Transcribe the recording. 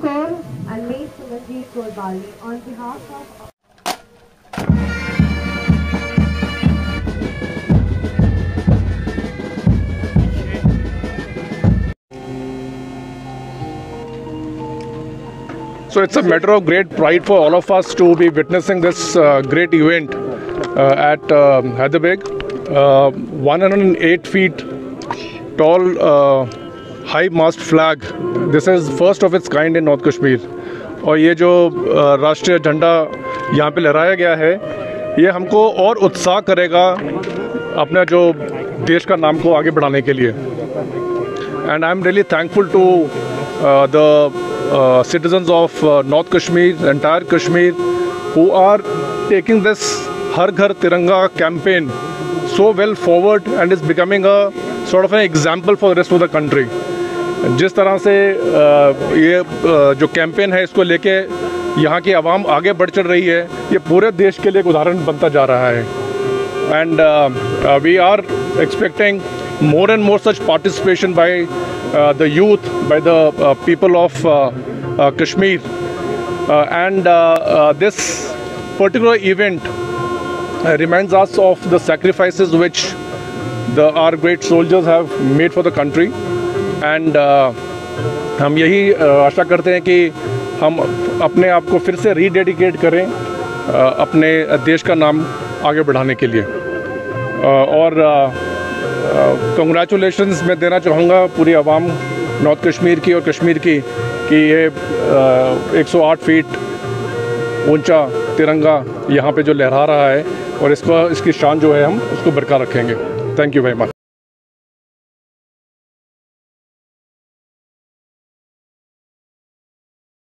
Kaur and Ms. Sumanjeet Bali on behalf of So it's a matter of great pride for all of us to be witnessing this uh, great event uh, at uh, Hyderabad. Uh, 108 feet tall high mast flag this is first of its kind in north Kashmir और ये जो राष्ट्रीय झंडा यहाँ पे लहराया गया है, ये हमको और उत्साह करेगा अपने जो देश का नाम को आगे बढ़ाने के लिए। And I am really thankful to the citizens of north Kashmir entire Kashmir who are taking this Har Ghar Tiranga campaign so well forward and is becoming a sort of an example for the rest of the country जिस तरह से ये जो campaign है इसको लेके यहाँ की आवाम आगे बढ़ चढ़ रही है, ये पूरे देश के लिए एक उदाहरण बनता जा रहा है। And we are expecting more and more such participation by the youth by the people of Kashmir and this particular event remind us of the sacrifice which the are great soldiers have made for the country And uh, हम यही uh, आशा करते हैं कि हम अपने आप को फिर से रीडेडिकेट करें uh, अपने देश का नाम आगे बढ़ाने के लिए। और कंग्रेचुलेशंस मैं देना चाहूँगा पूरी आवाम नॉर्थ कश्मीर की और कश्मीर की कि ये uh, 108 फीट ऊँचा तिरंगा यहाँ पे जो लहरा रहा है और इसको इसकी शान जो है हम उसको बरकरार रखेंगे। Thank you very much